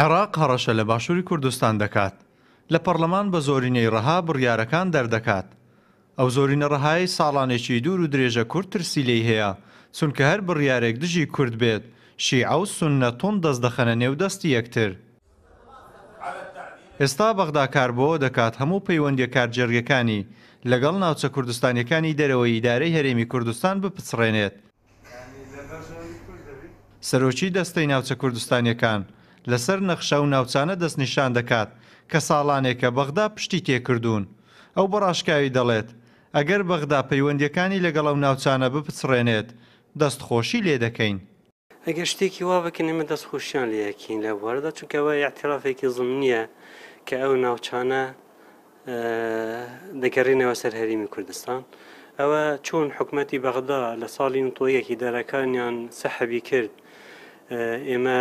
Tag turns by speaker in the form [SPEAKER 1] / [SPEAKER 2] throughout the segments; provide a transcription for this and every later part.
[SPEAKER 1] عێراق هەڕەشە لە باشووری کوردستان دەکات، لە پەڕلەمان بە زۆرینەی ڕەها بڕیارەکان دەردەکات. ئەو زۆرینە ڕەهایەی ساڵانێکی دوور و درێژە کورد ترسی لێی هەیە، چونکە هەر بڕیارێک دژی کورد بێت، شیعە و سوننە توند دەست دەخەنە نێو دەستی یەکتر. ئێستا بەغدا کار بۆوە دەکات هەموو پەیوەندیە کارگێڕیەکانی لەگەڵ ناوچە کوردستانیەکانی دەرەوەی ئیدارەی هەرێمی کوردستان بپچڕێنێت، سەرۆکی دەستەی ناوچە کوردستانیەکان لەسەر نەخشە و ناوچانە دەستنیشان دەکات کە ساڵانێکە بەغدا پشتی تێکردوون. ئەو بە ڕاشکاوی دەڵێت، ئەگەر بەغدا پەیوەندییەکانی لەگەڵ ئەو ناوچانە بپچڕێنێت، دەستخۆشی لێ دەکەین.
[SPEAKER 2] ئەگەر شتێکی وا بکەن، ئێمە دەستخۆشییان لێ ئەکەین لەو بوارەدا، چونکە ئەوە ئیعتیرافێکی زمنییە کە ئەو ناوچانە، دەگەرێنەوە سەر هەرێمی کوردستان ئەوە چۆن حکومەتی بەغدا لە ساڵی نتۆیەکی دەرەکانیان سەحبی کرد ئێمە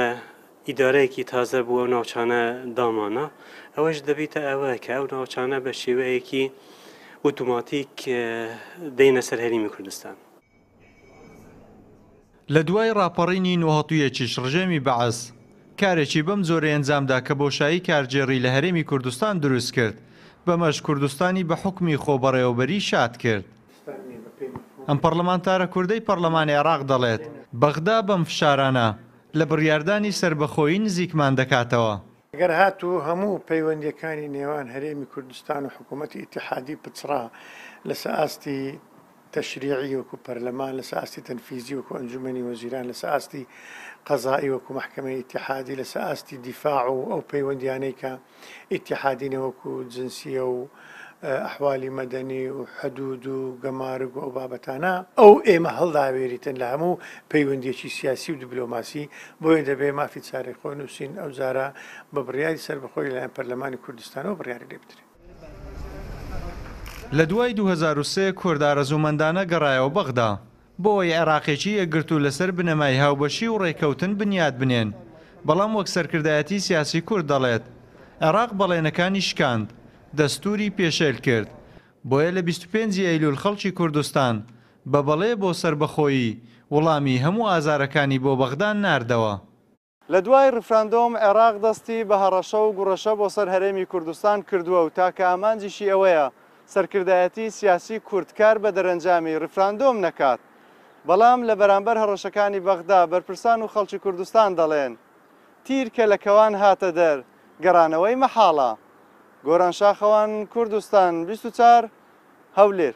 [SPEAKER 2] ئیدارەیەکی تازە بوو ئەو ناوچانە دامانە ئەوەش دەبیتە ئەوە کە ئەو ناوچانە بە شێوەیەکی ئۆتوماتیک دێنە سەر هەریمی کوردستان
[SPEAKER 1] لە دوای ڕاپەڕینی نۆهەتویەکیش ڕژێمی بەعس کارێکی بەم جۆرەی ئەنجامدا کە بۆشایی کارگێڕی لە هەرێمی کوردستان دروست کرد، بەمەش کوردستانی بە حوکمی خۆبەڕێوەبەری شاد کرد. ئەم پەڕلەمانتارە کوردەی پەڕلەمانی عێڕاق دەڵێت، بەغدا بەم فشارانە لە بڕیاردانی سەربەخۆیی نزیکمان دەکاتەوە.
[SPEAKER 3] ئەگەر هاتوو هەموو پەیوەندییەکانی نێوان هەرێمی کوردستان و حکوومەتی ئیتیحادی پچڕا لەسە ئاستی، تەشریعی وەکو پەرلەمان، لەسەر ئاستی تەنفیزی وەکو ئەنجومەنی وەزیران، لەسەر ئاستی قەزائی وەکو مەحکەمەی ئیتیحادی، لەسەر ئاستی دیفاع و ئەو پەیوەندیانەی کە ئیتیحادی نە وەکو جنسیە و ئەحوالی مەدەنی و حدود و گەمارک و ئەو بابەتانە. ئەو ئێمە هەڵداوێریتن لە هەموو پەیوەندیەکی سیاسی و دبلۆماسی، بۆیە دەبێ مافی چارەی خۆ نووسین ئەوجارە بە بڕیاری سەربەخۆی لەلایەن پەرلەمانی کوردستانەوە بڕیاری لێ بدرێ.
[SPEAKER 1] لە دوای دوو هەزار و سێ کورد ئارەزوومەندانە گەڕایەوە بەغدا، بۆ ئەوەی عێراقێکی یەکگرتوو لەسەر بنەمای هاوبەشی و ڕێککەوتن بنیات بنێن، بەڵام وەک سەرکردایەتی سیاسی کورد دەڵێت، عێراق بەڵێنەکانی شکاند، دەستووری پێشێل کرد، بۆیە لە بیست و پێنج ی ئەیلوول خەڵکی کوردستان بە بەڵێ بۆ سەربەخۆیی، وڵامی هەموو ئازارەکانی بۆ بەغدا ناردەوە.
[SPEAKER 4] لە دوای ڕیفراندۆم عێراق دەستی بە هەڕەشە و گوڕەشە بۆ سەر هەرێمی کوردستان کردووە و تاکە ئامانجیشی ئەوەیە سەرکردایەتی سیاسی کورد کار بە دەرەنجامی ڕیفراندۆم نەکات بەڵام لە بەرامبەر هەڕەشەکانی بەغدا بەرپرسان و خەڵکی کوردستان دەڵێن تیر کە لە کەوان هاتە دەر گەڕانەوەی مەحاڵە. گۆران شاخەوان کوردستان بیست و چوار هەولێر.